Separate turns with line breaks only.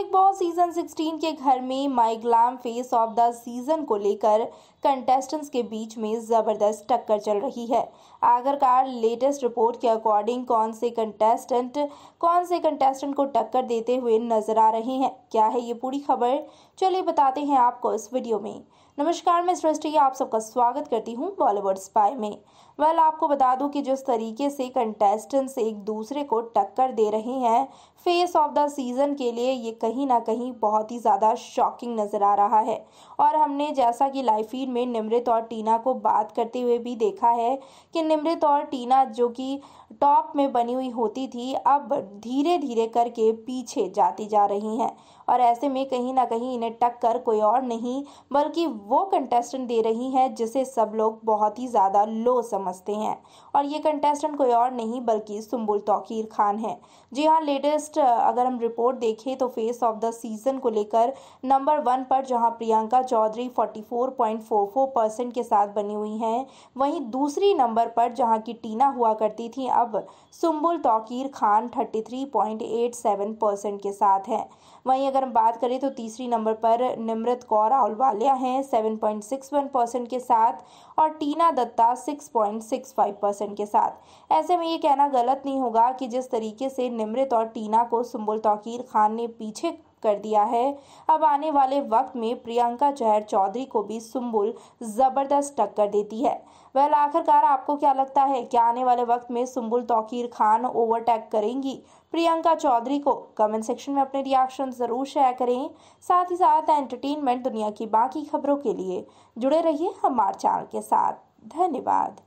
Big boss season 16 के घर में my glam face of the season को लेकर कंटेस्टेंट्स के बीच में ज़बरदस्त टक्कर चल रही है। आखिरकार लेटेस्ट रिपोर्ट के अकॉर्डिंग कौन से कंटेस्टेंट कौन से कंटेस्टेंट को टक्कर देते हुए नज़र आ रहे हैं? क्या है ये पूरी खबर? चलिए बताते हैं आपको इस वीडियो में। नमस्कार, मैं सृष्टि, आप सबका स्वागत करती हूँ बॉलीवुड स्पाई में। वेल आपको बता दूँ कि जिस तरीके से कंटेस्टेंट्स एक दूसरे को टक्कर दे रहे हैं फेस ऑफ़ द सीज़न के लिए ये कहीं ना कहीं बहुत ही ज़्यादा शॉकिंग नज़र आ रहा है। और हमने जैसा कि लाइव फ़ीड में निमृत और टीना को बात करते हुए भी देखा है कि निमृत और टीना जो कि टॉप में बनी हुई होती थी, अब धीरे धीरे करके पीछे जाती जा रही हैं। और ऐसे में कहीं ना कहीं इन्हें टक्कर कोई और नहीं, बल्कि वो कंटेस्टेंट दे रही हैं जिसे सब लोग बहुत ही ज़्यादा लो समझते हैं। और ये कंटेस्टेंट कोई और नहीं, बल्कि सुम्बुल तौकीर खान है। जी हाँ लेटेस्ट अगर हम रिपोर्ट देखें तो फेस ऑफ़ द सीज़न को लेकर नंबर वन पर जहाँ प्रियंका चौधरी 44.44 परसेंट के साथ बनी हुई हैं, वहीं दूसरी नंबर पर जहाँ की टीना हुआ करती थी, अब सुम्बुल तौकीर खान 33.87 परसेंट के साथ है। वहीं अगर हम बात करें तो तीसरी नंबर पर निमृत कौर आलवालिया हैं 7.61 परसेंट के साथ और टीना दत्ता 6.65 परसेंट के साथ। ऐसे में ये कहना गलत नहीं होगा कि जिस तरीके से निमृत और टीना को सुम्बुल तौकीर खान ने पीछे कर दिया है। अब आने वाले वक्त में प्रियंका जहर चौधरी को भी सुम्बुल ज़बरदस्त टक्कर देती है। वह आखिरकार आपको क्या लगता है, क्या आने वाले वक्त में सुम्बुल तौकीर खान ओवरटेक करेंगी? प्रियंका चौधरी को कमेंट सेक्शन में अपने रिएक्शन ज़रूर शेयर करें। साथ ही साथ एंटरटेनमेंट दुनिया की बाकी खबरों के लिए जुड़े रहिए हमारे चैनल के साथ। धन्यवाद।